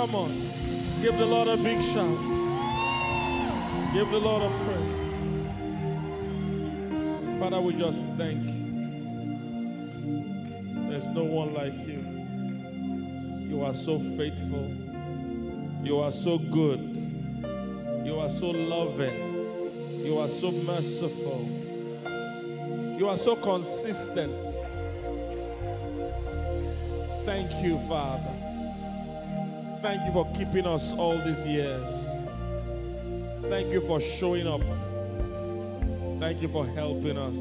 Come on. Give the Lord a big shout. Give the Lord a praise. Father, we just thank you. There's no one like you. You are so faithful. You are so good. You are so loving. You are so merciful. You are so consistent. Thank you, Father. Thank you for keeping us all these years. Thank you for showing up. Thank you for helping us.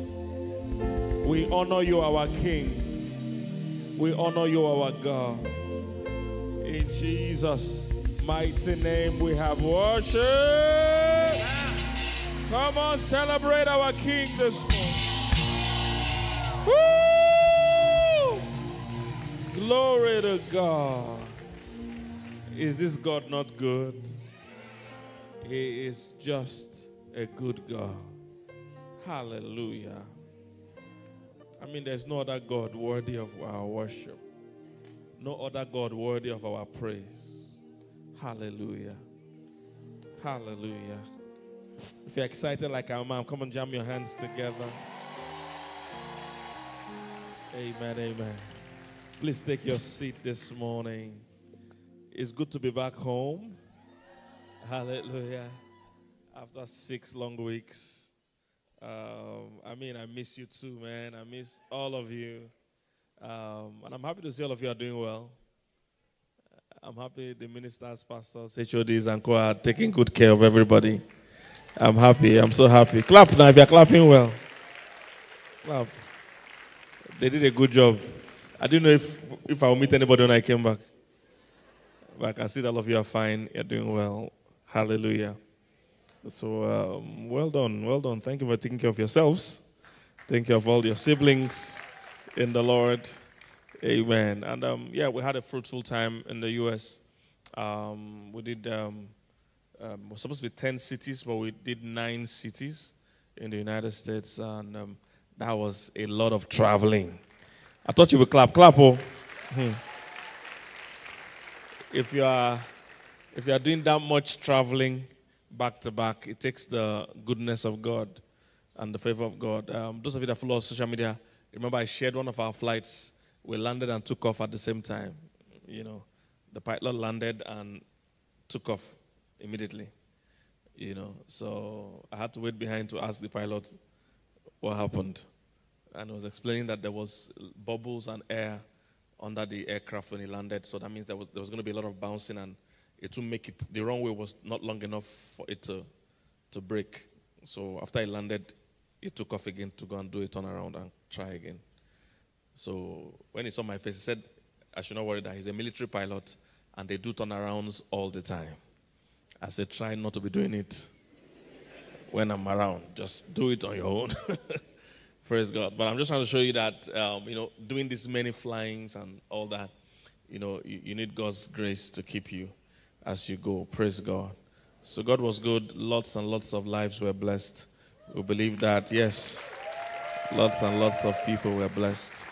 We honor you, our King. We honor you, our God. In Jesus' mighty name, we have worship. Come on, celebrate our King this morning. Woo! Glory to God. Is this God not good? He is just a good God. Hallelujah. I mean, there's no other God worthy of our worship, no other God worthy of our praise. Hallelujah. Hallelujah. If you're excited like our mom, come and jam your hands together. Amen, amen. Please take your seat this morning. It's good to be back home. Hallelujah. After six long weeks. Um, I mean, I miss you too, man. I miss all of you. Um, and I'm happy to see all of you are doing well. I'm happy the ministers, pastors, HODs, and co are taking good care of everybody. I'm happy. I'm so happy. Clap now if you're clapping well. Clap. They did a good job. I didn't know if, if I will meet anybody when I came back. I can see that all of you are fine. You're doing well. Hallelujah. So, um, well done. Well done. Thank you for taking care of yourselves. Thank you of all your siblings in the Lord. Amen. And um, yeah, we had a fruitful time in the U.S. Um, we did, um, um, was supposed to be 10 cities, but we did nine cities in the United States. And um, that was a lot of traveling. I thought you would clap. Clap, oh. Hmm. If you are if you are doing that much traveling back to back, it takes the goodness of God and the favor of God. Um, those of you that follow social media, remember I shared one of our flights. We landed and took off at the same time. You know, the pilot landed and took off immediately. You know, so I had to wait behind to ask the pilot what happened. And I was explaining that there was bubbles and air under the aircraft when he landed. So that means there was, there was going to be a lot of bouncing and it would make it, the runway was not long enough for it to, to break. So after he landed, he took off again to go and do a turnaround and try again. So when he saw my face, he said, I should not worry that he's a military pilot and they do turnarounds all the time. I said, try not to be doing it when I'm around. Just do it on your own. Praise God. But I'm just trying to show you that, um, you know, doing these many flyings and all that, you know, you, you need God's grace to keep you as you go. Praise God. So God was good. Lots and lots of lives were blessed. We believe that, yes, lots and lots of people were blessed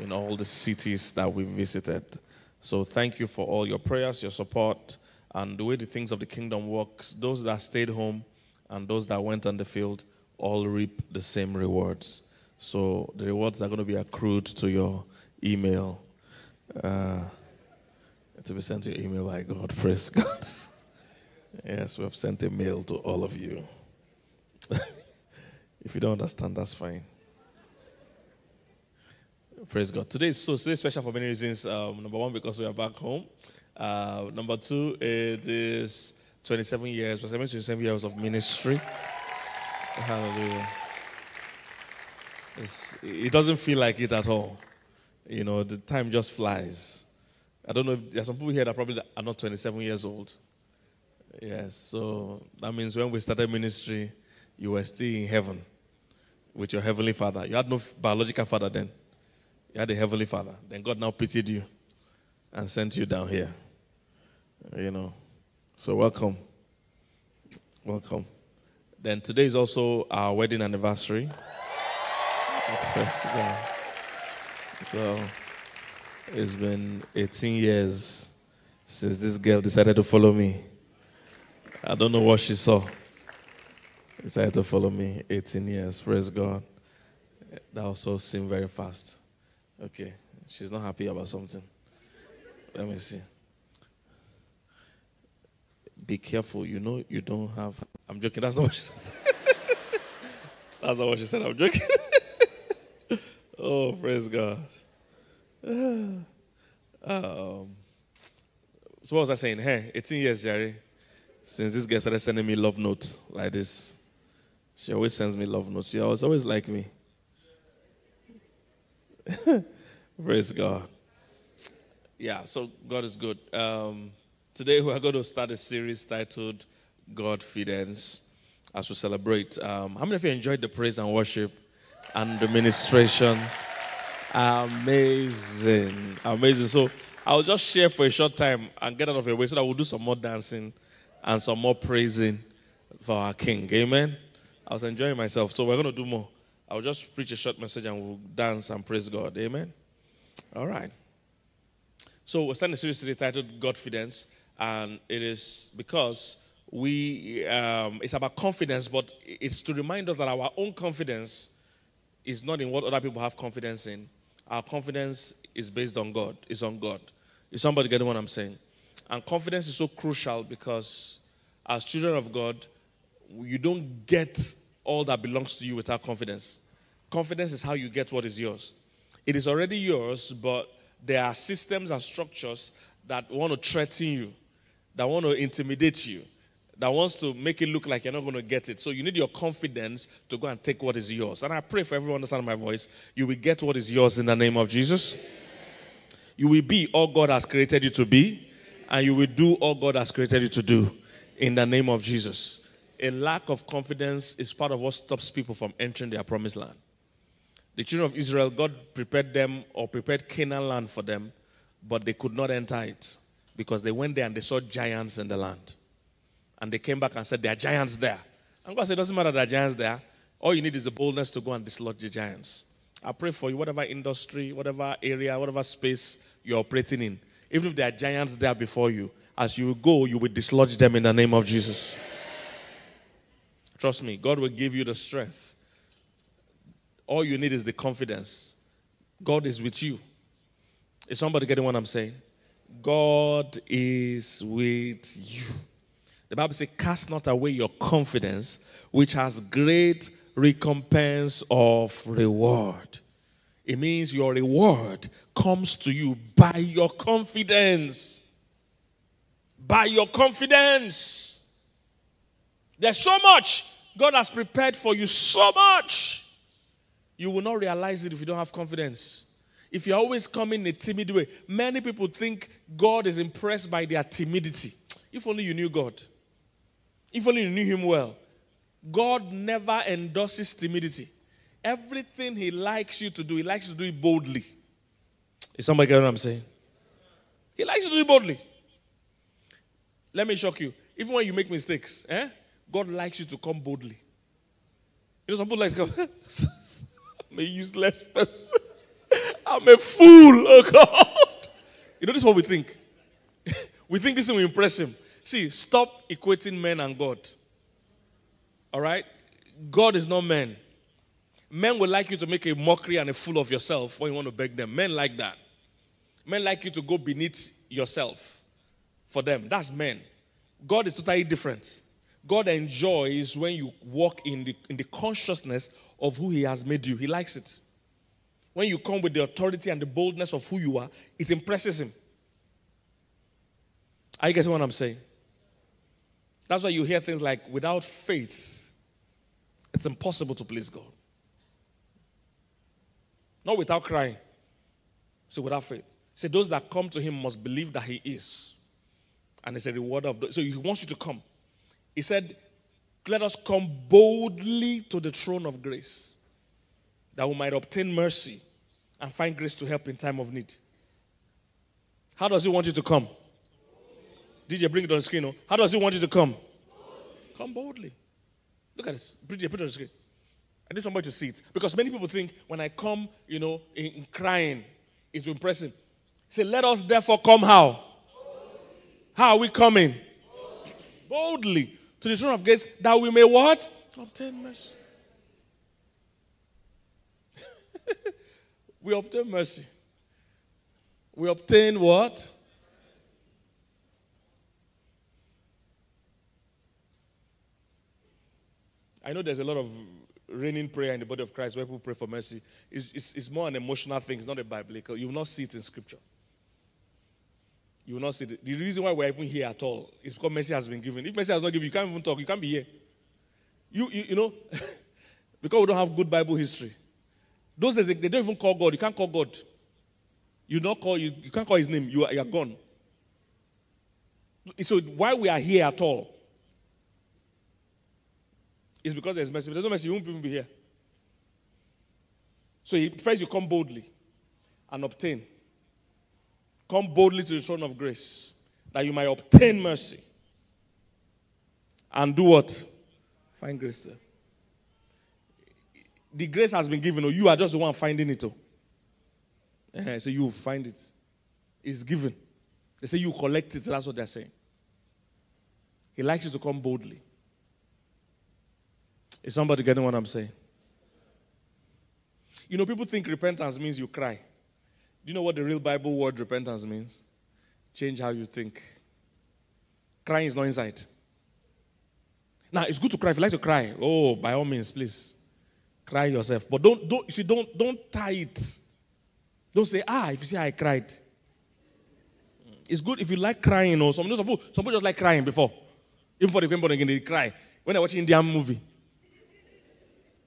in all the cities that we visited. So thank you for all your prayers, your support, and the way the things of the kingdom works. Those that stayed home and those that went on the field all reap the same rewards. So the rewards are going to be accrued to your email. Uh, to be sent to your email by God. Praise God. yes, we have sent a mail to all of you. if you don't understand, that's fine. Praise God. Today is so today special for many reasons. Um, number one, because we are back home. Uh, number two, it is 27 years, 27 years of ministry. Hallelujah. It's, it doesn't feel like it at all. You know, the time just flies. I don't know if there's some people here that probably are not 27 years old. Yes, so that means when we started ministry, you were still in heaven with your heavenly father. You had no biological father then. You had a heavenly father. Then God now pitied you and sent you down here. You know. So welcome. Welcome. Then today is also our wedding anniversary. So it's been 18 years since this girl decided to follow me. I don't know what she saw. Decided to follow me 18 years. Praise God. That also seemed very fast. Okay. She's not happy about something. Let me see. Be careful. You know you don't have. I'm joking. That's not what she said. That's not what she said. I'm joking. oh, praise God. Um, so what was I saying? Hey, 18 years, Jerry. Since this guy started sending me love notes like this. She always sends me love notes. She always always like me. Praise God. Yeah, so God is good. Um, today we are going to start a series titled "God Godfidence as we celebrate. Um, how many of you enjoyed the praise and worship and the ministrations? Amazing. Amazing. So I'll just share for a short time and get out of your way so that we'll do some more dancing and some more praising for our King. Amen. I was enjoying myself. So we're going to do more. I'll just preach a short message and we'll dance and praise God. Amen. All right. So we're starting a series today titled Godfidence. And it is because we, um, it's about confidence, but it's to remind us that our own confidence is not in what other people have confidence in our confidence is based on God, is on God. Is somebody getting what I'm saying? And confidence is so crucial because as children of God, you don't get all that belongs to you without confidence. Confidence is how you get what is yours. It is already yours, but there are systems and structures that want to threaten you, that want to intimidate you, that wants to make it look like you're not going to get it. So you need your confidence to go and take what is yours. And I pray for everyone to understand my voice, you will get what is yours in the name of Jesus. You will be all God has created you to be, and you will do all God has created you to do in the name of Jesus. A lack of confidence is part of what stops people from entering their promised land. The children of Israel, God prepared them or prepared Canaan land for them, but they could not enter it because they went there and they saw giants in the land. And they came back and said, There are giants there. And God said, It doesn't matter there are giants there. All you need is the boldness to go and dislodge the giants. I pray for you, whatever industry, whatever area, whatever space you're operating in, even if there are giants there before you, as you go, you will dislodge them in the name of Jesus. Trust me, God will give you the strength. All you need is the confidence. God is with you. Is somebody getting what I'm saying? God is with you. The Bible says, Cast not away your confidence, which has great recompense of reward. It means your reward comes to you by your confidence. By your confidence. There's so much God has prepared for you, so much. You will not realize it if you don't have confidence. If you're always coming in a timid way, many people think God is impressed by their timidity. If only you knew God. If only you knew him well. God never endorses timidity. Everything he likes you to do, he likes to do it boldly. Is somebody getting what I'm saying? He likes to do it boldly. Let me shock you. Even when you make mistakes, eh? God likes you to come boldly. You know, some people like to come, I'm a useless person. I'm a fool, oh God. You know, this is what we think. we think this will impress him. See, stop equating men and God. All right? God is not men. Men will like you to make a mockery and a fool of yourself when you want to beg them. Men like that. Men like you to go beneath yourself for them. That's men. God is totally different. God enjoys when you walk in the, in the consciousness of who He has made you. He likes it. When you come with the authority and the boldness of who you are, it impresses Him. Are you getting what I'm saying? That's why you hear things like, without faith, it's impossible to please God. Not without crying. So without faith. Say those that come to him must believe that he is. And it's a reward of those. So he wants you to come. He said, Let us come boldly to the throne of grace, that we might obtain mercy and find grace to help in time of need. How does he want you to come? DJ, bring it on the screen. No? How does he want you to come? Boldly. Come boldly. Look at this. DJ, put it on the screen. I need somebody to see it. Because many people think when I come, you know, in, in crying, it's impressive. Say, let us therefore come how? How are we coming? Boldly to the throne of grace that we may what? Obtain mercy. we obtain mercy. We obtain what? I know there's a lot of raining prayer in the body of Christ where people pray for mercy. It's, it's, it's, more an emotional thing, it's not a biblical. You will not see it in scripture. You will not see it. The reason why we're even here at all is because mercy has been given. If mercy has not given, you can't even talk, you can't be here. You, you, you know, because we don't have good Bible history. Those days, they don't even call God. You can't call God. You don't call you, you can't call his name. You are, you are gone. So why we are here at all is because there's mercy. If there's no mercy, you won't even be here. So he, first you come boldly and obtain. Come boldly to the throne of grace that you might obtain mercy. And do what? Find grace there. The grace has been given, or you are just the one finding it. Oh. Uh, so you find it. It's given. They say you collect it. That's what they're saying. He likes you to come boldly. Is somebody getting what I'm saying? You know, people think repentance means you cry. Do you know what the real Bible word repentance means? Change how you think. Crying is not inside. Now, it's good to cry. If you like to cry, oh, by all means, please cry yourself. But don't, don't, you see, don't, don't tie it. Don't say, ah, if you see I cried. It's good if you like crying or some, people, some people just like crying before. Even for the born again, they cry. When they watch Indian movie,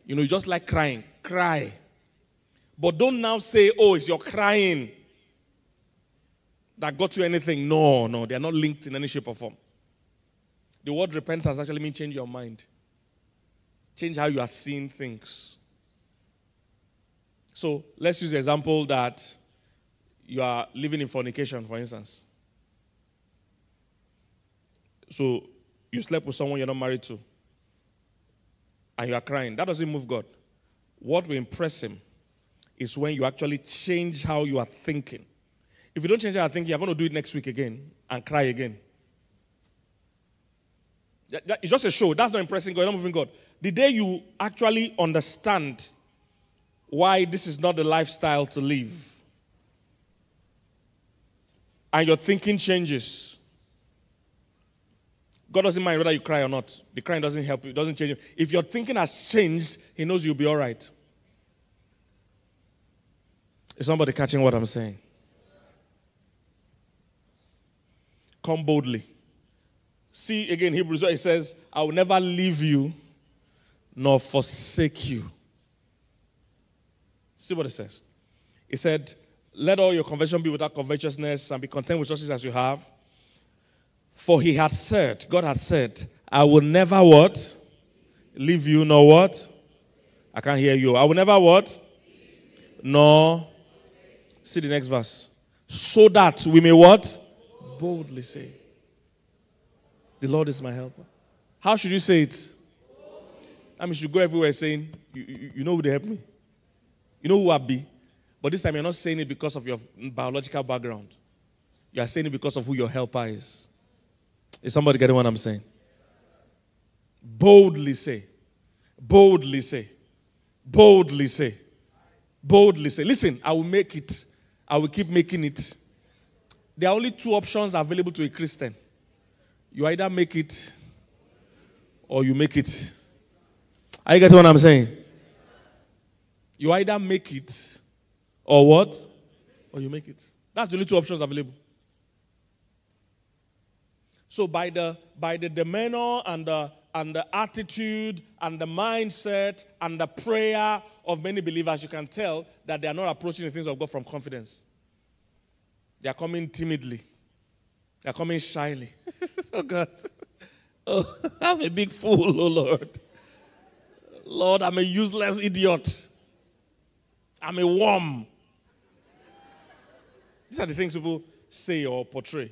you know, you just like crying. Cry. But don't now say, oh, it's your crying that got you anything. No, no, they are not linked in any shape or form. The word repentance actually means change your mind, change how you are seeing things. So let's use the example that you are living in fornication, for instance. So you slept with someone you're not married to and you are crying, that doesn't move God. What will impress Him is when you actually change how you are thinking. If you don't change how you're thinking, you're going to do it next week again and cry again. It's just a show. That's not impressing God, not moving God. The day you actually understand why this is not the lifestyle to live, and your thinking changes, God doesn't mind whether you cry or not. The crying doesn't help you, it doesn't change you. If your thinking has changed, He knows you'll be all right. Is somebody catching what I'm saying? Come boldly. See again, Hebrews it says, I will never leave you nor forsake you. See what it says. It said, Let all your conversion be without covetousness and be content with such as you have for he had said, God had said, I will never what? Leave you, nor what? I can't hear you. I will never what? Nor. See the next verse. So that we may what? Boldly say. The Lord is my helper. How should you say it? I mean, you should go everywhere saying, you, you, you know who they help me? You know who I be? But this time you're not saying it because of your biological background. You are saying it because of who your helper is. Is somebody getting what I'm saying? Boldly say. Boldly say. Boldly say. Boldly say. Listen, I will make it. I will keep making it. There are only two options available to a Christian. You either make it or you make it. Are you getting what I'm saying? You either make it or what? Or you make it. That's the only two options available. So by the by the demeanor and the and the attitude and the mindset and the prayer of many believers, you can tell that they are not approaching the things of God from confidence. They are coming timidly. They are coming shyly. oh God. Oh, I'm a big fool, oh Lord. Lord, I'm a useless idiot. I'm a worm. These are the things people say or portray.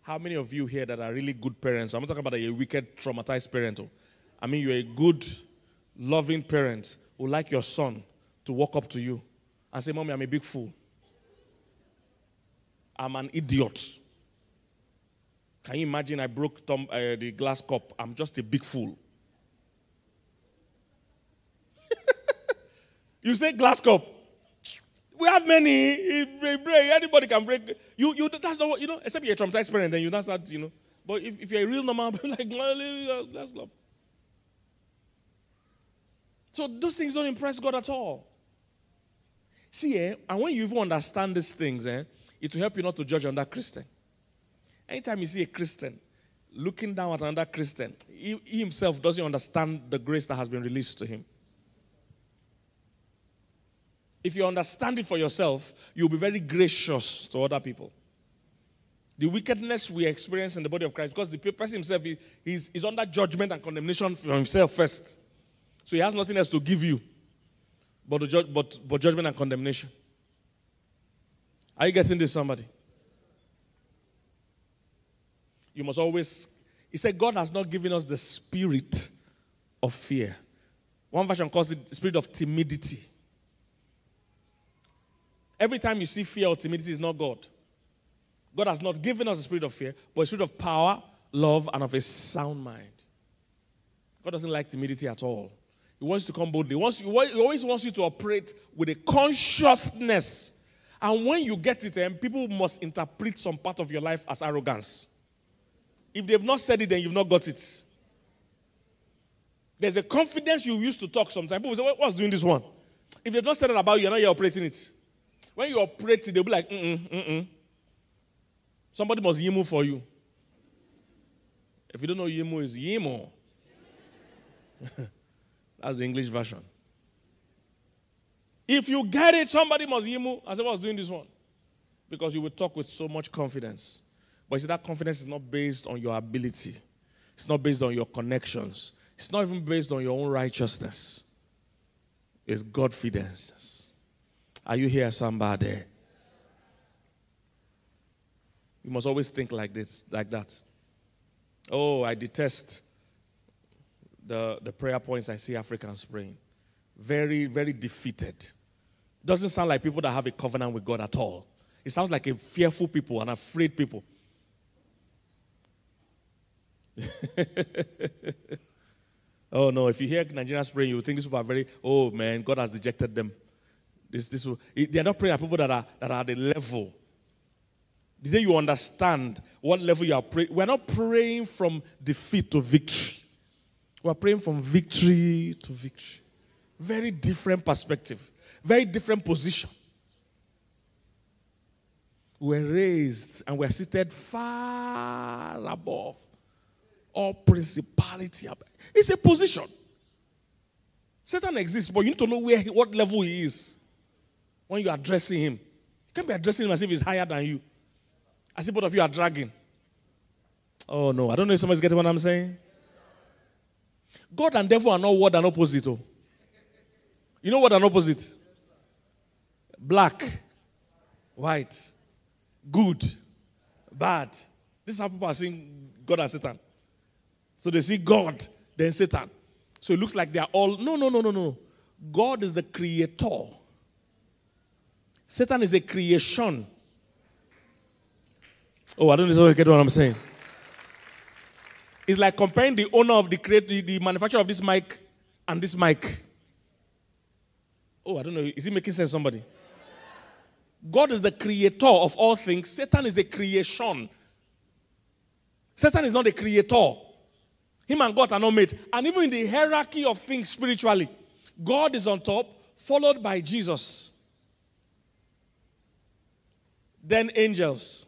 How many of you here that are really good parents? I'm not talking about a wicked, traumatized parent. Oh. I mean, you're a good, loving parent who like your son to walk up to you and say, Mommy, I'm a big fool. I'm an idiot. Can you imagine I broke Tom, uh, the glass cup? I'm just a big fool. You say glass cup. We have many. Anybody can break. You, you, that's not what, you know, except you're a traumatized parent, then you not start, you know. But if, if you're a real normal, like, glass cup. So those things don't impress God at all. See, eh, and when you even understand these things, eh, it will help you not to judge another Christian. Anytime you see a Christian looking down at another Christian, he, he himself doesn't understand the grace that has been released to him. If you understand it for yourself, you'll be very gracious to other people. The wickedness we experience in the body of Christ, because the person himself is, is, under judgment and condemnation for himself first. So he has nothing else to give you but, ju- but, but judgment and condemnation. Are you getting this, somebody? You must always, he said, God has not given us the spirit of fear. One version calls it the spirit of timidity. Every time you see fear or timidity, is not God. God has not given us a spirit of fear, but a spirit of power, love, and of a sound mind. God doesn't like timidity at all. He wants you to come boldly. He, wants, he always wants you to operate with a consciousness. And when you get it, and eh, people must interpret some part of your life as arrogance. If they've not said it, then you've not got it. There's a confidence you used to talk sometimes. People say, What's doing this one? If they've not said it about you, you're not operating it. When you operate they'll be like, mm mm, Somebody must yimu for you. If you don't know yimu is yimo. That's the English version. If you get it, somebody must yimu. I said, doing this one? Because you will talk with so much confidence. But you see, that confidence is not based on your ability. It's not based on your connections. It's not even based on your own righteousness. It's Godfidence. Are you here, somebody? You must always think like this, like that. Oh, I detest the, the prayer points I see Africans praying. Very, very defeated. Doesn't sound like people that have a covenant with God at all. It sounds like a fearful people and afraid people. oh no, if you hear Nigerians praying, you think these people are very, oh man, God has rejected them. This, this, they're not praying at people that are, that are at the level. The day you understand what level you are praying, we're not praying from defeat to victory. We're praying from victory to victory. Very different perspective, very different position. We're raised and we're seated far above all principality. It's a position. Satan exists, but you need to know where what level he is when you're addressing him. You can't be addressing him as if he's higher than you. As if both of you are dragging. Oh no, I don't know if somebody's getting what I'm saying. God and devil are not word and opposite. Oh. You know what an opposite? Black, white, good, bad. This is how people are seeing God and Satan. So they see God, then Satan. So it looks like they are all. No, no, no, no, no. God is the creator. Satan is a creation. Oh, I don't know if you get what I'm saying. It's like comparing the owner of the the, the manufacturer of this mic, and this mic. Oh, I don't know. Is it making sense, somebody? God is the creator of all things. Satan is a creation. Satan is not a creator. Him and God are not made. And even in the hierarchy of things spiritually, God is on top, followed by Jesus. Then angels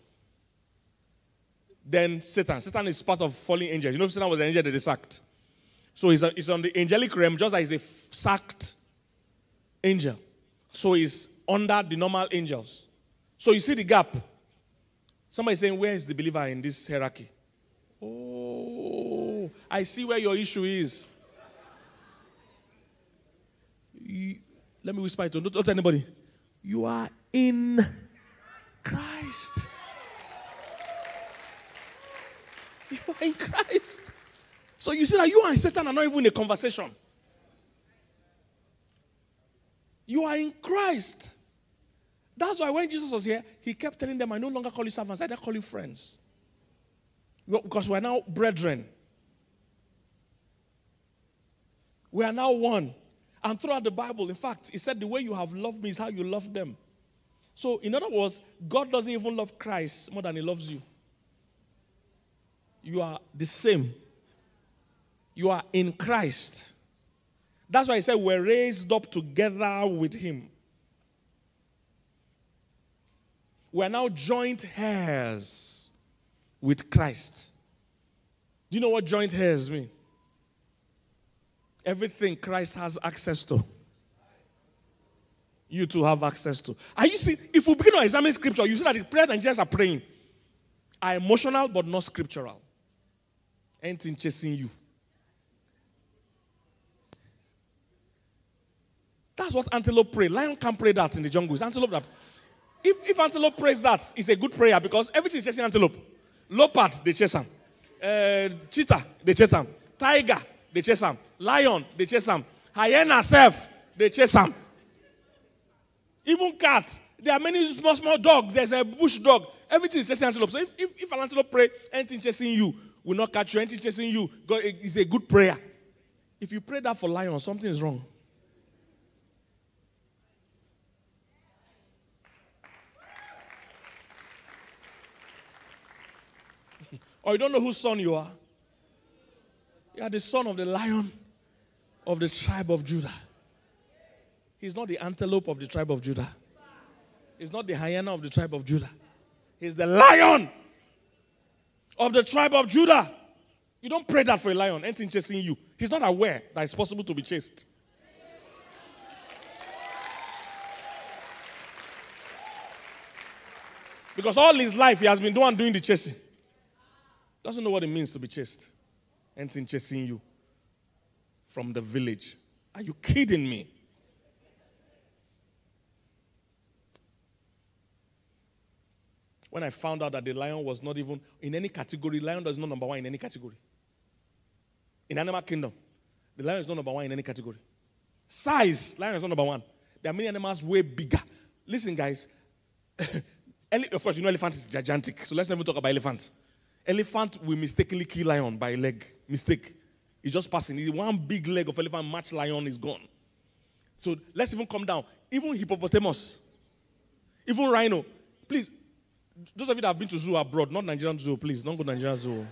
then Satan. Satan is part of fallen angels. You know, Satan was an angel that they sacked. So he's, a, he's on the angelic realm just as a sacked angel. So he's under the normal angels. So you see the gap. Somebody saying, Where is the believer in this hierarchy? Oh, I see where your issue is. You, let me whisper it to don't, don't tell anybody. You are in Christ. You are in Christ. So you see that you and Satan are not even in a conversation. You are in Christ. That's why when Jesus was here, he kept telling them, I no longer call you servants, I call you friends. Because we're now brethren. We are now one. And throughout the Bible, in fact, he said, The way you have loved me is how you love them. So, in other words, God doesn't even love Christ more than he loves you. You are the same. You are in Christ. That's why he said, We're raised up together with him. We're now joint heirs with Christ. Do you know what joint heirs mean? Everything Christ has access to, you to have access to. Are you see? If we begin to examine scripture, you see that the prayer Nigerians are praying are emotional but not scriptural. Anything chasing you. That's what antelope pray. Lion can't pray that in the jungle. It's antelope that. If, if antelope prays that, it's a good prayer because everything is chasing antelope. Leopard, they chase him. Uh, cheetah, they chase him. Tiger, they chase him. Lion, they chase him. Hyena self, they chase him. Even cat, there are many small, small dogs. There's a bush dog. Everything is chasing antelope. So if, if, if an antelope pray, anything chasing you will not catch you. Anything chasing you God, is a good prayer. If you pray that for lion, something is wrong. or you don't know whose son you are. You are the son of the lion of the tribe of Judah. He's not the antelope of the tribe of Judah. He's not the hyena of the tribe of Judah. He's the lion of the tribe of Judah. You don't pray that for a lion, anything chasing you. He's not aware that it's possible to be chased. Because all his life he has been doing doing the chasing. Doesn't know what it means to be chased. Anything chasing you from the village. Are you kidding me? When I found out that the lion was not even in any category, lion is not number one in any category. In animal kingdom, the lion is not number one in any category. Size, lion is not number one. There are many animals way bigger. Listen, guys. of course, you know elephant is gigantic, so let's never talk about elephant. Elephant will mistakenly kill lion by leg. Mistake. It's just passing. One big leg of elephant match lion is gone. So let's even come down. Even hippopotamus, even rhino. Please, those of you that have been to zoo abroad, not Nigerian zoo, please, don't go Nigerian zoo.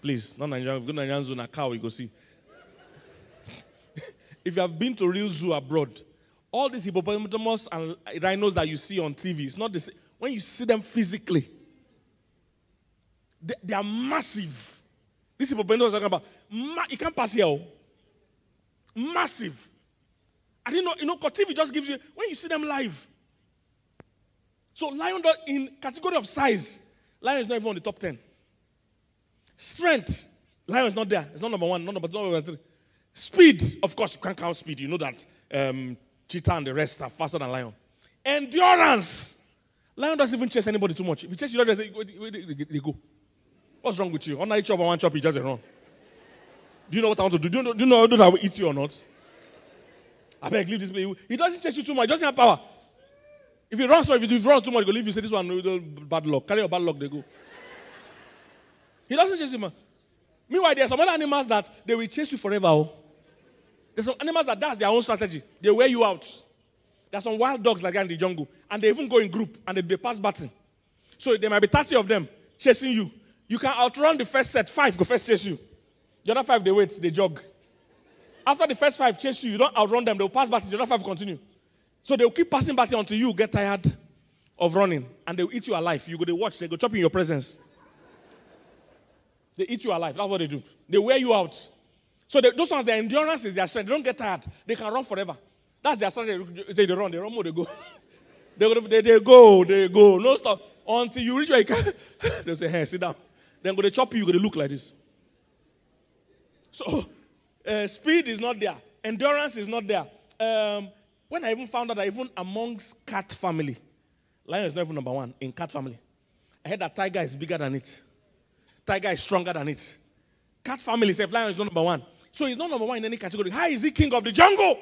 Please, not Nigerian. Go to Nigerian zoo, a cow, you go see. if you have been to real zoo abroad, all these hippopotamus and rhinos that you see on TV, it's not the same. When you see them physically, they, they are massive. This hippopotamus I was talking about. Ma- you can't pass here. Oh. Massive. I didn't know, you know, TV just gives you, when you see them live. So lion in category of size, lion is not even on the top 10. Strength, lion is not there. It's not number one, not number two, number three. Speed, of course, you can't count speed. You know that um, cheetah and the rest are faster than lion. Endurance. Lion doesn't even chase anybody too much. If he chases you, they, they go. What's wrong with you? On each chop one chop, you just run. Do you know what I want to do? Do you know, do you know that I will eat you or not? I beg, leave this place. He doesn't chase you too much. He doesn't have power. If you run so if you run too much, will leave you. Say this one, bad luck. Carry your bad luck, they go. He doesn't chase man. Meanwhile, there are some other animals that they will chase you forever. Oh. There's some animals that that's their own strategy. They wear you out. There's some wild dogs like that in the jungle, and they even go in group and they, they pass button. So there might be 30 of them chasing you. You can outrun the first set, five go first chase you. The other five, they wait, they jog. After the first five chase you, you don't outrun them, they'll pass back, the other five continue. So they'll keep passing back until you get tired of running and they'll eat you alive. You go, they watch, they go chop in your presence. They eat you alive. That's what they do. They wear you out. So they, those ones, their endurance is their strength. They don't get tired. They can run forever. That's their strategy. They, they run, they run more, they go. they, they, they go, they go. No stop. Until you reach where you can. they say, hey, sit down. Then go to chop you, you're going to look like this. So, uh, speed is not there. Endurance is not there. Um, when I even found out that even amongst cat family, lion is not even number one in cat family. I heard that tiger is bigger than it. Tiger is stronger than it. Cat family says lion is not number one. So he's not number one in any category. How is he king of the jungle?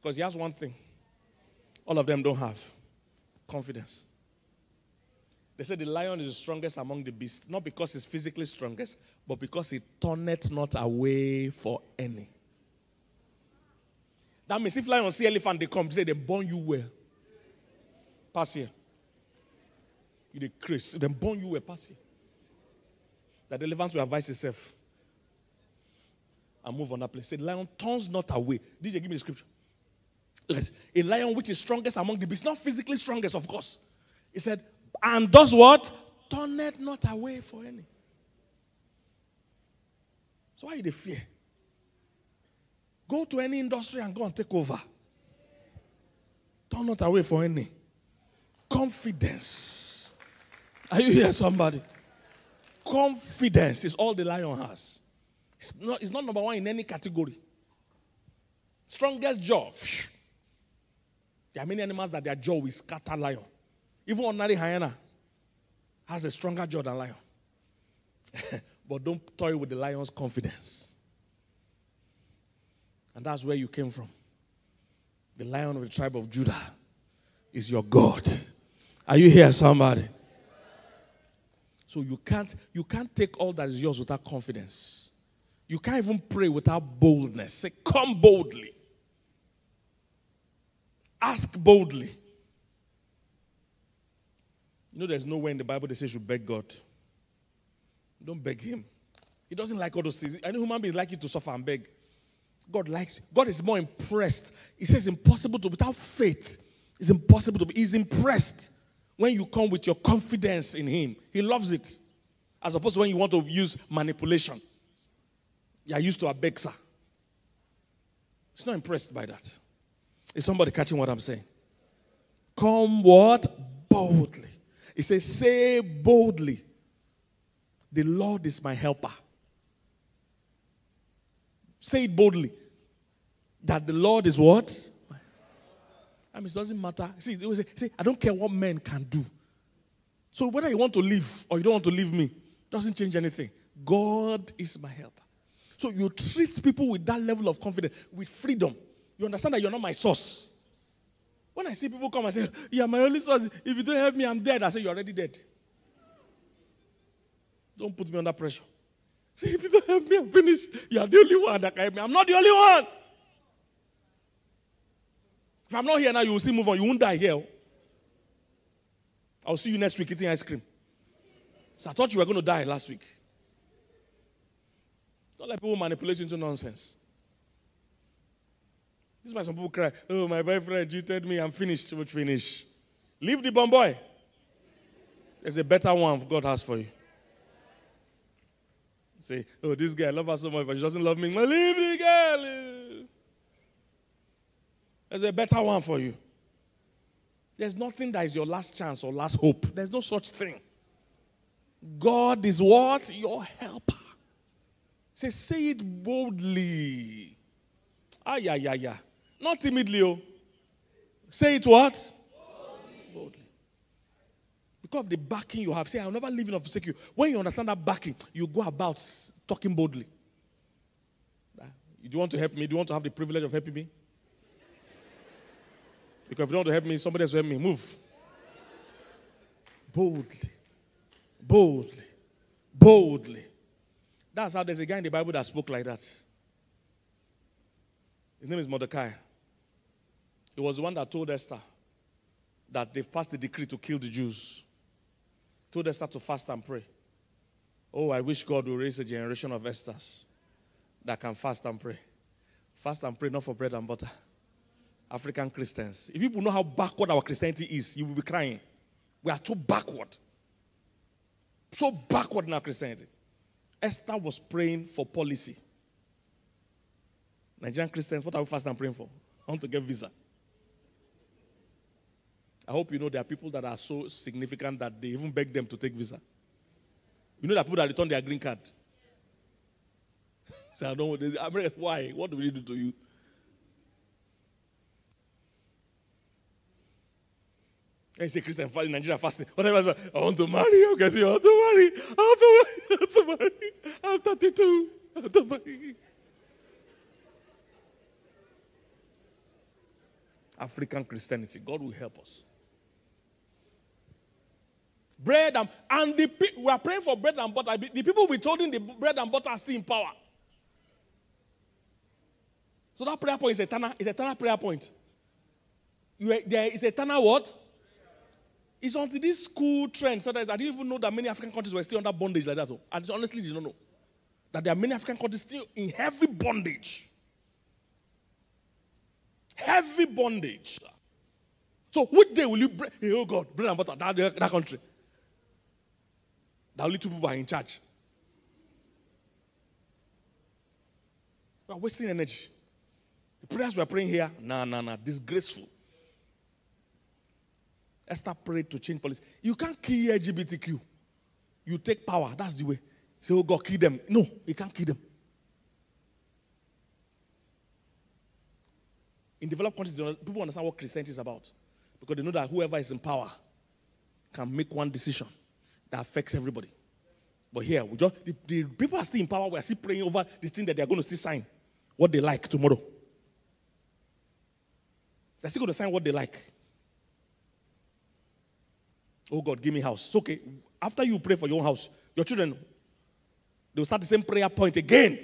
Because he has one thing. All of them don't have Confidence. They said the lion is the strongest among the beasts, not because he's physically strongest, but because he turneth not away for any. That means if lion see elephant, they come, say they burn you well. Pass here. You the Chris, they burn you well, pass here. That the elephant will advise itself and move on that place. Say, lion turns not away. DJ, give me the scripture. Yes. A lion which is strongest among the beasts, not physically strongest, of course. He said, and does what? Turneth not away for any. So why the fear? Go to any industry and go and take over. Turn not away for any. Confidence. Are you here, somebody? Confidence is all the lion has. It's not, it's not number one in any category. Strongest jaw. There are many animals that their jaw will scatter lion. Even ordinary hyena has a stronger jaw than lion. but don't toy with the lion's confidence. And that's where you came from. The lion of the tribe of Judah is your God. Are you here, somebody? So you can't you can't take all that is yours without confidence. You can't even pray without boldness. Say, come boldly. Ask boldly. You know, there's nowhere in the Bible that says you beg God. Don't beg Him. He doesn't like all those things. Any human being like you to suffer and beg. God likes. God is more impressed. He says impossible to without faith. It's impossible to be. He's impressed when you come with your confidence in Him. He loves it, as opposed to when you want to use manipulation. You are used to a begsa. He's not impressed by that. Is somebody catching what I'm saying? Come what? Boldly. He says, Say boldly, the Lord is my helper. Say it boldly. That the Lord is what? I mean, it doesn't matter. See, say, I don't care what men can do. So whether you want to leave or you don't want to leave me, doesn't change anything. God is my helper. So you treat people with that level of confidence, with freedom. You understand that you're not my source. When I see people come and say, You're my only source. If you don't help me, I'm dead. I say, You're already dead. Don't put me under pressure. Say, if you don't help me, I'm finished. You're the only one that can help me. I'm not the only one. If I'm not here now, you will see move on. You won't die here. Oh. I'll see you next week eating ice cream. So I thought you were going to die last week. Don't let people manipulate you into nonsense. This is why some people cry, oh, my boyfriend cheated me, I'm finished. Which finish? Leave the bomb boy. There's a better one God has for you. Say, oh, this guy, I love her so much, but she doesn't love me. Well, leave the girl. There's a better one for you. There's nothing that is your last chance or last hope. There's no such thing. God is what? Your helper. Say, say it boldly. Ah, yeah, yeah, yeah. Not timidly. Oh. Say it what? Boldly. boldly. Because of the backing you have. Say, I'll never leave you or forsake you. When you understand that backing, you go about talking boldly. Ah, do you want to help me? Do you want to have the privilege of helping me? Because if you don't want to help me, somebody else will help me. Move. Boldly. Boldly. Boldly. That's how there's a guy in the Bible that spoke like that. His name is Mordecai. He was the one that told Esther that they've passed the decree to kill the Jews. Told Esther to fast and pray. Oh, I wish God will raise a generation of Esthers that can fast and pray. Fast and pray, not for bread and butter. African Christians. If people know how backward our Christianity is, you will be crying. We are too backward. So backward in our Christianity. Esther was praying for policy. Nigerian Christians, what are we fasting and praying for? I want to get visa. I hope you know there are people that are so significant that they even beg them to take visa. You know that people that return their green card. so I don't know. Americans, why? What do we do to you? And say Christian fasting, Nigeria fasting. Whatever. I want to marry. Okay, I want to marry. I want to marry. I want to marry. I'm 32. I want to marry. African Christianity. God will help us. Bread and, and the, we are praying for bread and butter. The people withholding the bread and butter are still in power. So that prayer point is eternal, is eternal prayer point. You, there is eternal what? It's until this school trend so that I didn't even know that many African countries were still under bondage like that. Oh. I honestly did not know that there are many African countries still in heavy bondage. Heavy bondage. So, which day will you break? Hey, oh God, bread and butter, that, that country. That only two people are in charge. We are wasting energy. The prayers we are praying here, nah, nah, nah, disgraceful. Esther prayed to change policy. You can't kill LGBTQ. You take power. That's the way. Say, oh God, kill them. No, you can't kill them. In developed countries, people understand what Christianity is about because they know that whoever is in power can make one decision that affects everybody. But here, we just the, the people are still in power. We are still praying over this thing that they are going to still sign what they like tomorrow. They're still going to sign what they like. Oh God, give me house. It's okay. After you pray for your own house, your children, they'll start the same prayer point again.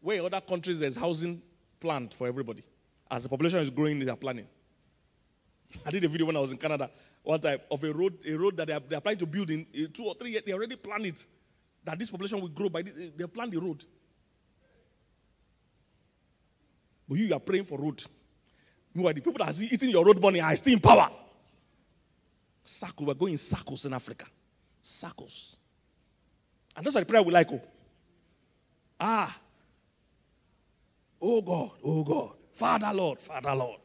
Where in other countries there's housing planned for everybody. As the population is growing, they are planning. I did a video when I was in Canada one time of a road, a road that they are, they are planning to build in two or three years. They already planned it. That this population will grow by this, they have planned the road. But you are praying for road. You are the people that are eating your road money are still in power. Circle, we're going in circles in Africa. Circles. And those are the prayer we like. Oh. Ah. Oh God, oh God. Father Lord, Father Lord.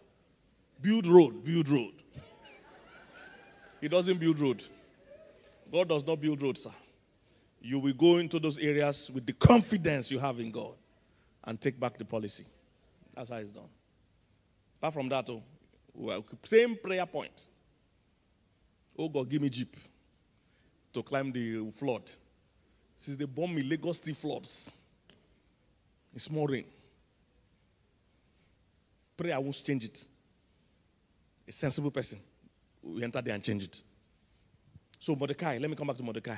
Build road, build road. He doesn't build road. God does not build roads, sir. You will go into those areas with the confidence you have in God and take back the policy. That's how it's done. Apart from that, oh, well, same prayer point. Oh God, give me jeep to climb the flood. Since they bomb me, Lagos still floods. It's more rain. Pray I won't change it. A sensible person will enter there and change it. So Mordecai, let me come back to Mordecai.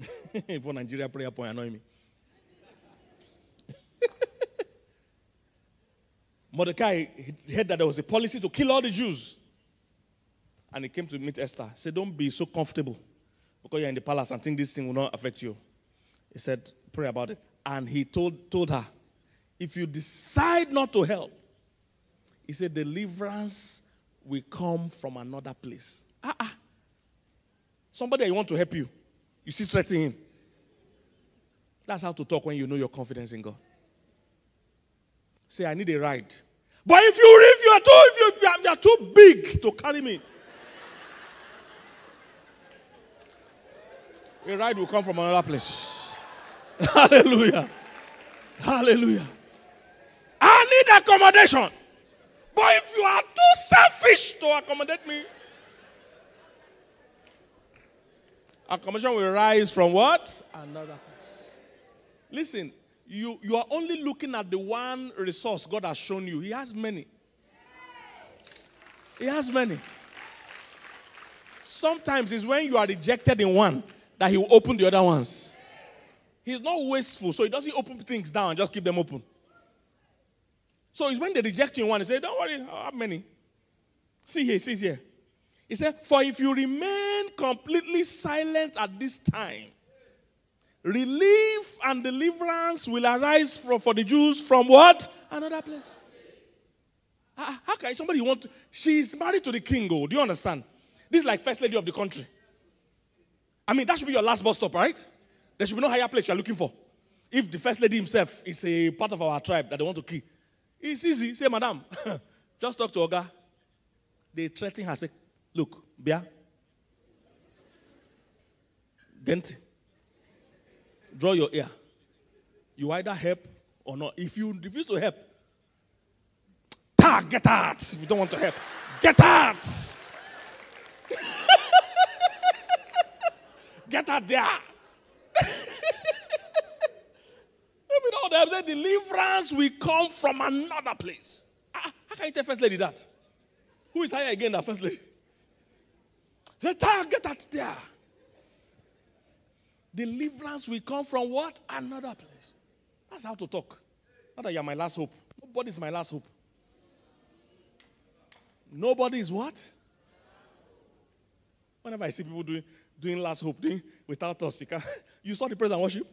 For Nigeria prayer point annoy me. Mordecai heard that there was a policy to kill all the Jews. And he came to meet Esther. He said, Don't be so comfortable because you're in the palace and think this thing will not affect you. He said, Pray about it. And he told, told her, If you decide not to help, he said, Deliverance will come from another place. Ah, ah. Somebody you want to help you, you still threaten him. That's how to talk when you know your confidence in God. Say, I need a ride. But if you if you are too if you, if you, are, if you are too big to carry me, a ride will come from another place. Hallelujah. Hallelujah. I need accommodation. But if you are too selfish to accommodate me, accommodation will rise from what? Another place. Listen, you, you are only looking at the one resource God has shown you. He has many. He has many. Sometimes it's when you are rejected in one that He will open the other ones. He's not wasteful, so He doesn't open things down and just keep them open. So it's when they reject you in one, He says, Don't worry, I have many. See here, see here. He said, For if you remain completely silent at this time, relief and deliverance will arise for, the Jews from what? Another place. Ah, ah, how can somebody want to? She's married to the king, oh, do you understand? This is like first lady of the country. I mean, that should be your last bus stop, right? There should be no higher place you're looking for. If the first lady himself is a part of our tribe that they want to kill, it's easy. Say, madam, just talk to Oga. They threaten her, say, look, Bia, Genti, draw your ear. You either help or not. If you refuse to help, ta, get out. If you don't want to help, get out. get out there. All them deliverance will come from another place. Ah, how can you tell first lady that? Who is higher again than first lady? Say, "Ah, get that there. Deliverance will come from what? Another place. That's how to talk. Not that you're my last hope. Nobody's my last hope. Nobody is what? Whenever I see people doing, doing last hope, doing without us, you, can, you saw the praise and worship?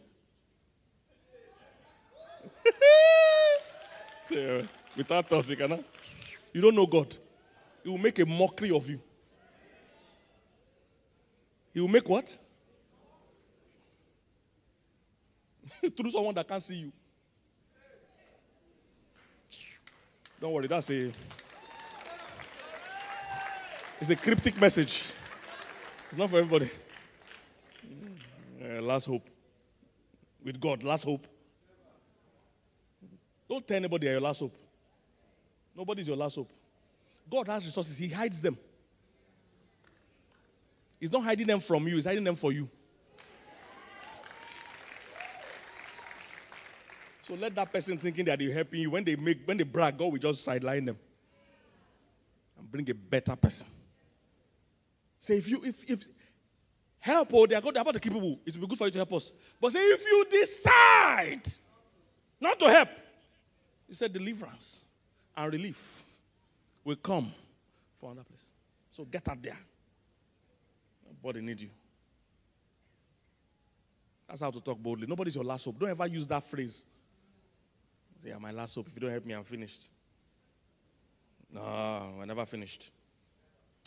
Without us, you cannot. You don't know God. He will make a mockery of you. He will make what? Through someone that can't see you. Don't worry, that's a it's a cryptic message. It's not for everybody. Uh, last hope. With God, last hope. Don't tell anybody your last hope. Nobody's your last hope. God has resources, He hides them. He's not hiding them from you, He's hiding them for you. So let that person thinking that they're helping you. When they make when they brag, God will just sideline them and bring a better person. Say if you if if help oh, or they are, about to keep people, it will be good for you to help us. But say if you decide not to help, he said deliverance and relief will come from another place. So get out there. Nobody need you. That's how to talk boldly. Nobody's your last hope. Don't ever use that phrase. Say, yeah, my last hope. If you don't help me, I'm finished. No, I never finished.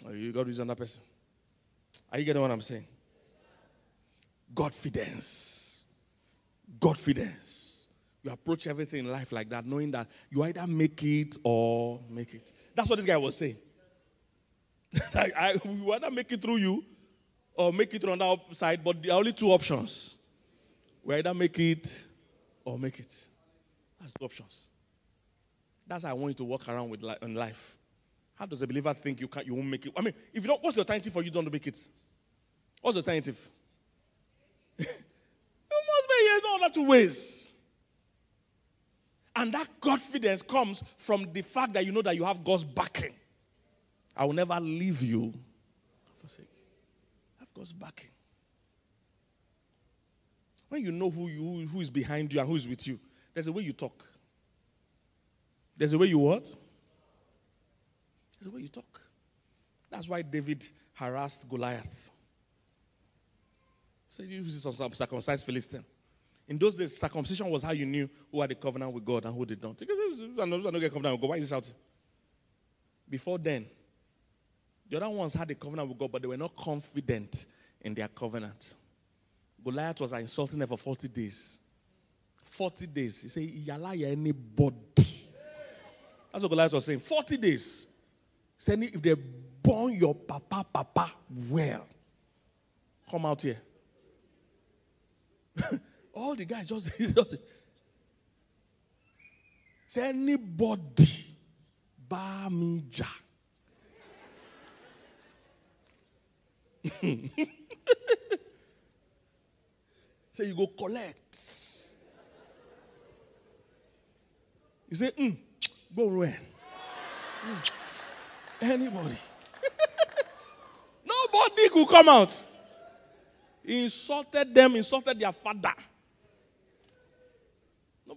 Oh, you got to use another person. Are you getting what I'm saying? Godfidence. Godfidence. You approach everything in life like that, knowing that you either make it or make it. That's what this guy was saying. I, I, we either make it through you or make it on the outside, but there are only two options. We either make it or make it. That's the options. That's how I want you to walk around with li- in life. How does a believer think you can't, you won't make it? I mean, if you don't, what's the alternative for you don't make it? What's the alternative? you must be here. in all two ways. And that confidence comes from the fact that you know that you have God's backing. I will never leave you. Forsake. I have God's backing. When you know who you who is behind you and who is with you, there's a way you talk. There's a way you what? There's a way you talk. That's why David harassed Goliath. So you use some circumcised Philistine. In those days, circumcision was how you knew who had a covenant with God and who did not. Because I don't get covenant with God. Why is he shouting? Before then, the other ones had a covenant with God, but they were not confident in their covenant. Goliath was insulting them for 40 days. 40 days. He said, Yala anybody. That's what Goliath was saying. 40 days. Saying if they born your papa, papa, well, come out here. All the guys just, just say anybody, Bamija. say you go collect. You say, mm, go run. Mm. Anybody. Nobody could come out. He insulted them, insulted their father.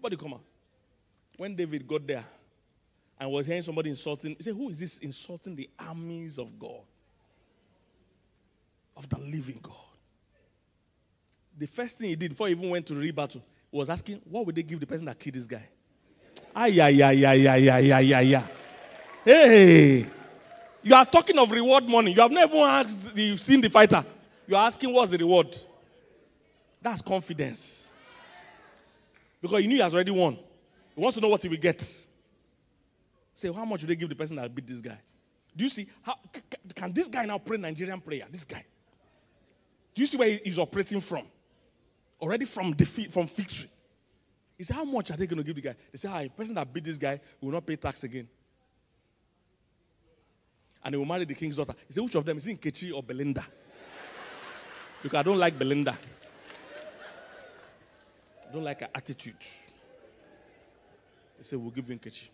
Nobody come out. When David got there and was hearing somebody insulting, he said, Who is this insulting the armies of God? Of the living God. The first thing he did before he even went to the battle was asking, What would they give the person that killed this guy? Ay, ay, ay, ay, ay, ay, ay, ay, ay. Hey, you are talking of reward money. You have never asked, you've seen the fighter. You are asking what's the reward. That's confidence. Because he knew he has already won. He wants to know what he will get. Say, how much will they give the person that beat this guy? Do you see? How, can this guy now pray Nigerian prayer? This guy. Do you see where he's operating from? Already from defeat, from victory. He said, How much are they going to give the guy? They say, Ah, the person that beat this guy will not pay tax again. And he will marry the king's daughter. He said, Which of them? Is it Nkechi or Belinda? because I don't like Belinda. Don't like her attitude. He said, We'll give you Nkechi.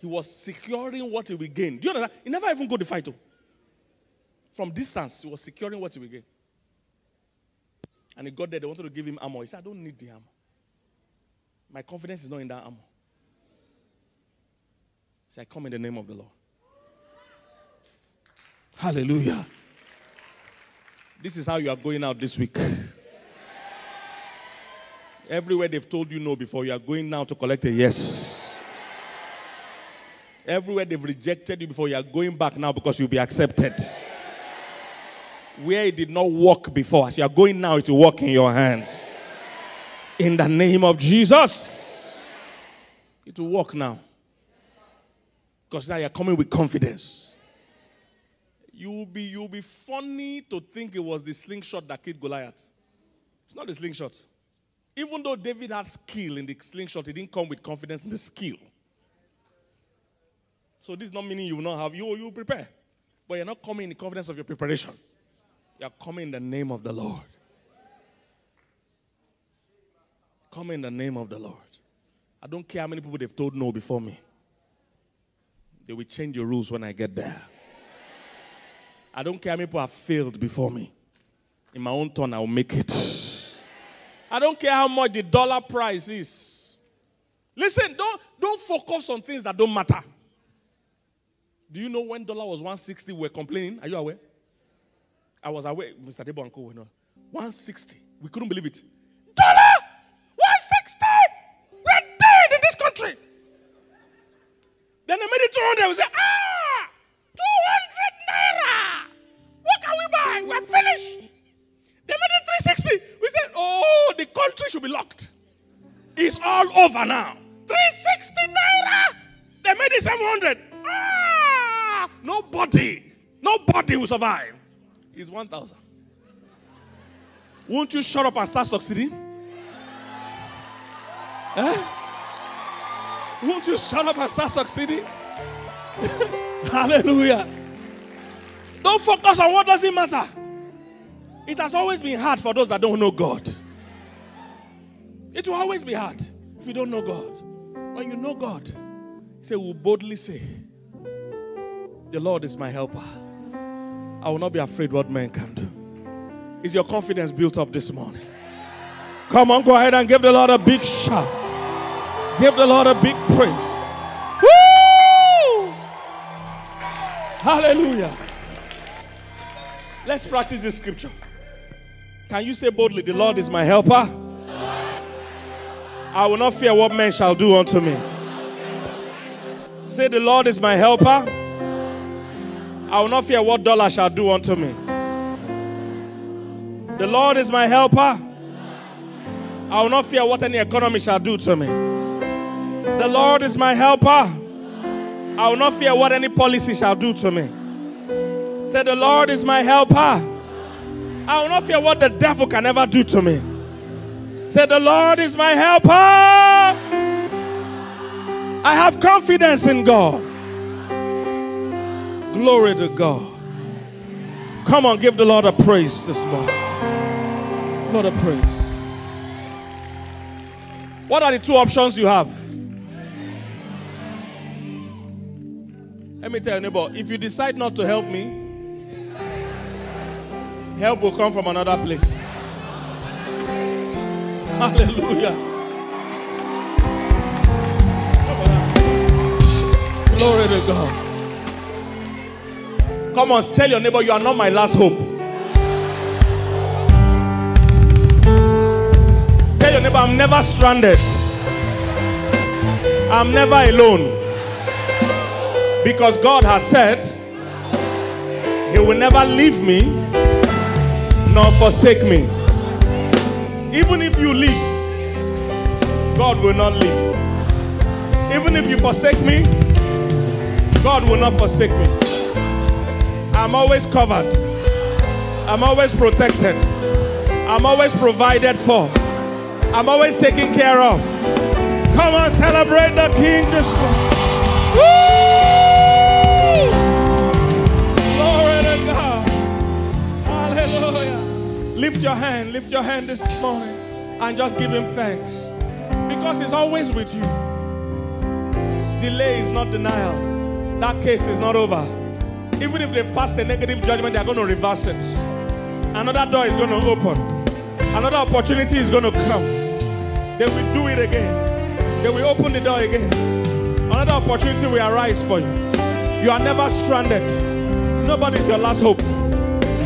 He was securing what he will gain. Do you understand? He never even go to fight. Oh. From distance, he was securing what he would gain. And he got there, they wanted to give him armor. He said, I don't need the armor. My confidence is not in that armor. He said, I come in the name of the Lord. Hallelujah. This is how you are going out this week. Everywhere they've told you no before, you are going now to collect a yes. Everywhere they've rejected you before, you are going back now because you'll be accepted. Where it did not work before, as you are going now, it will work in your hands. In the name of Jesus, it will work now. Because now you're coming with confidence. You'll be, you'll be funny to think it was the slingshot that killed Goliath. It's not the slingshot. Even though David had skill in the slingshot, he didn't come with confidence in the skill. So this is not meaning you will not have you you prepare. But you're not coming in the confidence of your preparation. You're coming in the name of the Lord. Come in the name of the Lord. I don't care how many people they've told no before me. They will change the rules when I get there. I don't care how many people have failed before me. In my own turn, I will make it. I don't care how much the dollar price is. Listen, don't, don't focus on things that don't matter. Do you know when dollar was 160, we were complaining? Are you aware? I was aware, Mr. Debo and Co. 160. We couldn't believe it. Dollar! 160! We're dead in this country. Then they made it 200. We said, ah! Be locked. It's all over now. 360 naira! They made it 700. Ah! Nobody, nobody will survive. It's 1,000. Won't you shut up and start succeeding? Eh? Won't you shut up and start succeeding? Hallelujah. Don't focus on what doesn't matter. It has always been hard for those that don't know God. It will always be hard if you don't know God. When you know God, say, will boldly say, The Lord is my helper. I will not be afraid what man can do. Is your confidence built up this morning? Come on, go ahead and give the Lord a big shout. Give the Lord a big praise. Woo! Hallelujah. Let's practice this scripture. Can you say boldly, The Lord is my helper? I will not fear what men shall do unto me. Say, The Lord is my helper. I will not fear what dollar shall do unto me. The Lord is my helper. I will not fear what any economy shall do to me. The Lord is my helper. I will not fear what any policy shall do to me. Say, The Lord is my helper. I will not fear what the devil can ever do to me. Say, The Lord is my helper. I have confidence in God. Glory to God. Come on, give the Lord a praise this morning. Lord a praise. What are the two options you have? Let me tell you, neighbor, if you decide not to help me, help will come from another place. Hallelujah. Glory to God. Come on, tell your neighbor, you are not my last hope. Tell your neighbor, I'm never stranded. I'm never alone. Because God has said, He will never leave me nor forsake me. Even if you leave, God will not leave. Even if you forsake me, God will not forsake me. I'm always covered. I'm always protected. I'm always provided for. I'm always taken care of. Come on, celebrate the King this morning. Lift your hand, lift your hand this morning and just give him thanks. Because he's always with you. Delay is not denial. That case is not over. Even if they've passed a negative judgment, they're going to reverse it. Another door is going to open. Another opportunity is going to come. They will do it again. They will open the door again. Another opportunity will arise for you. You are never stranded. Nobody is your last hope.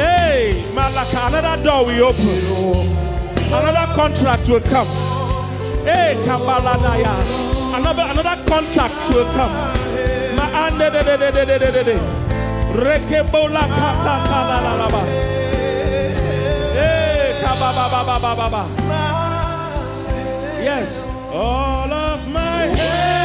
Hey, Malaka, another door will open. Another contract will come. Hey, Kabaladaya. Another another contact will come. Ma ande de de de de de de de de. Rekebola kata kala la la ba. Hey, kababa ba ba ba ba ba. Yes. All of my head.